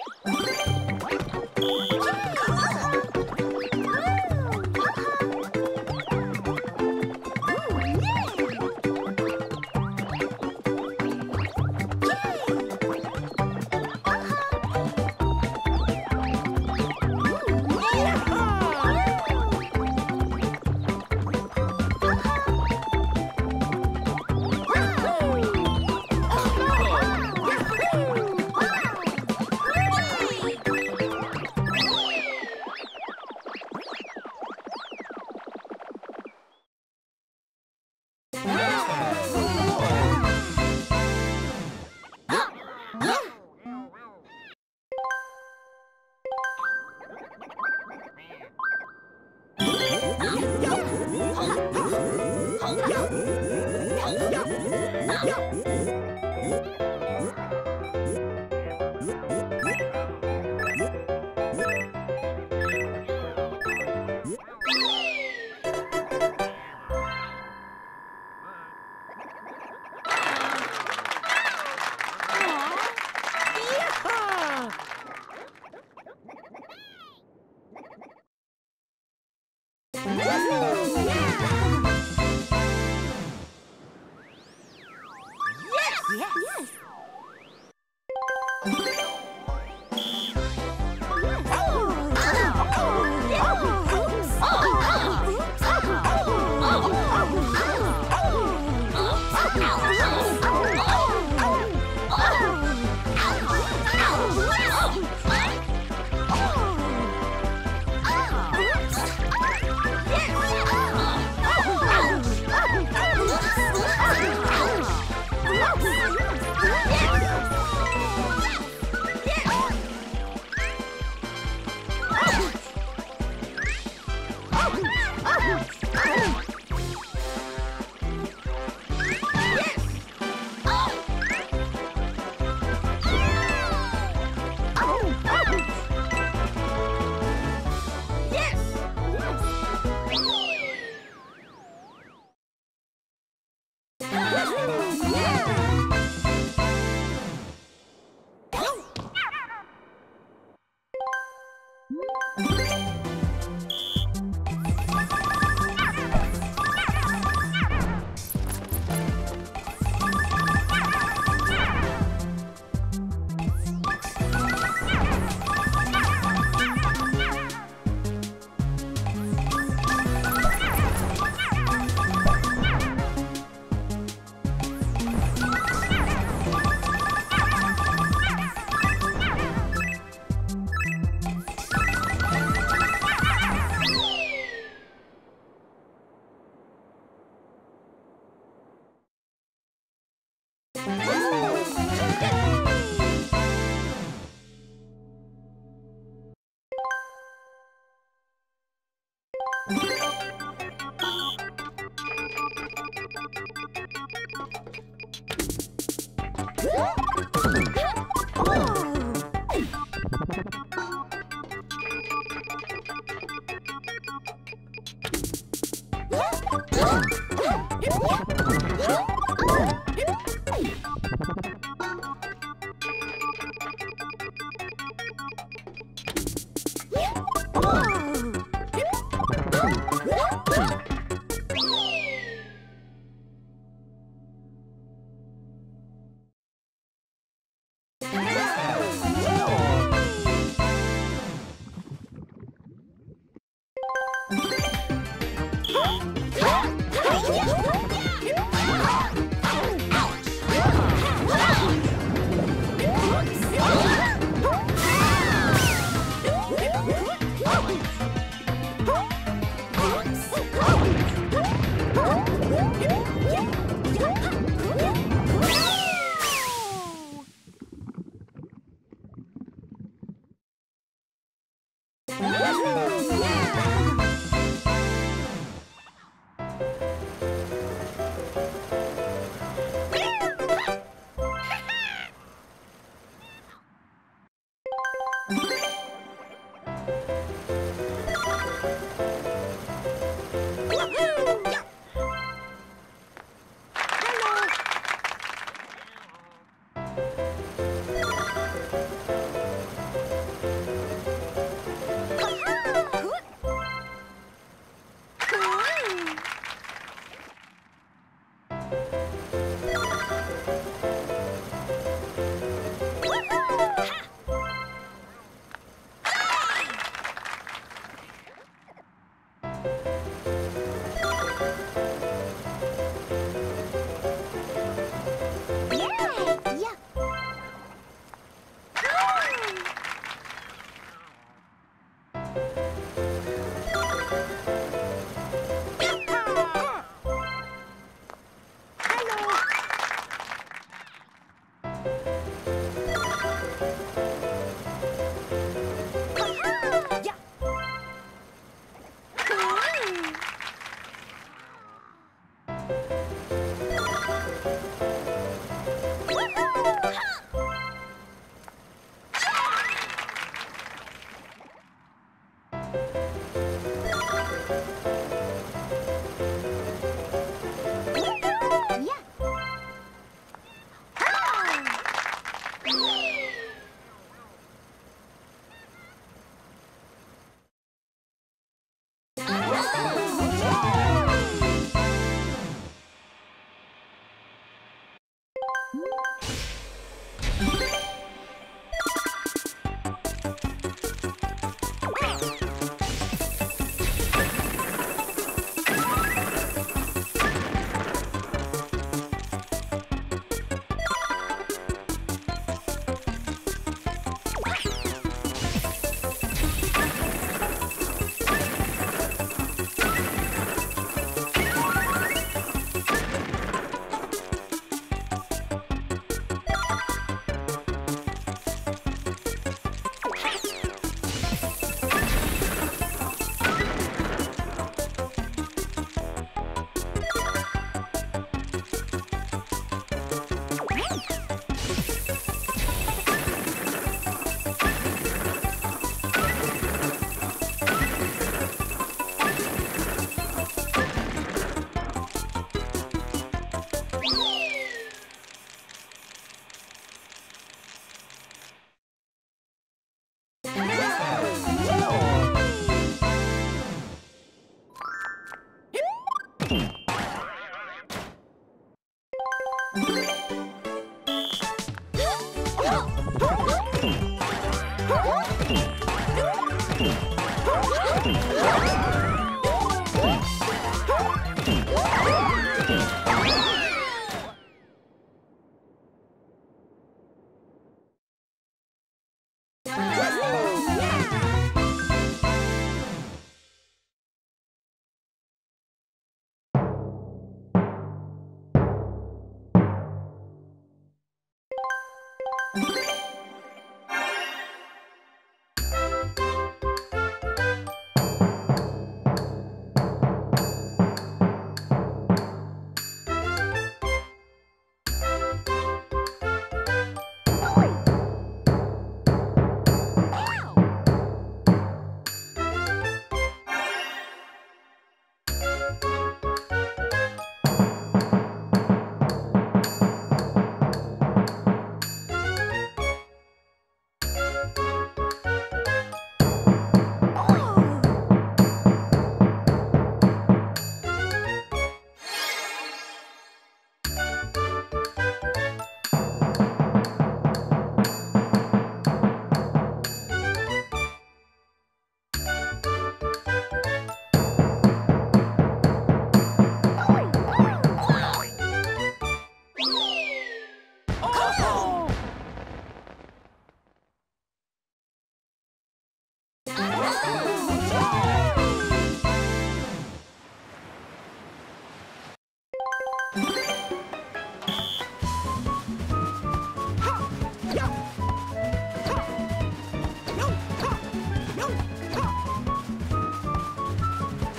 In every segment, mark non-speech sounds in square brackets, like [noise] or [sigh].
Oh! [laughs] Yes!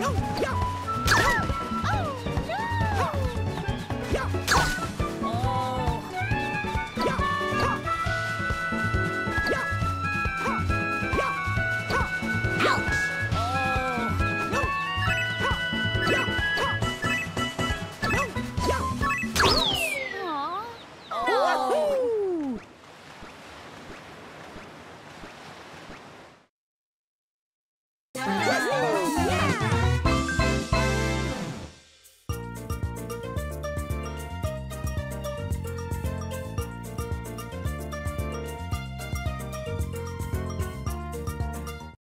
No!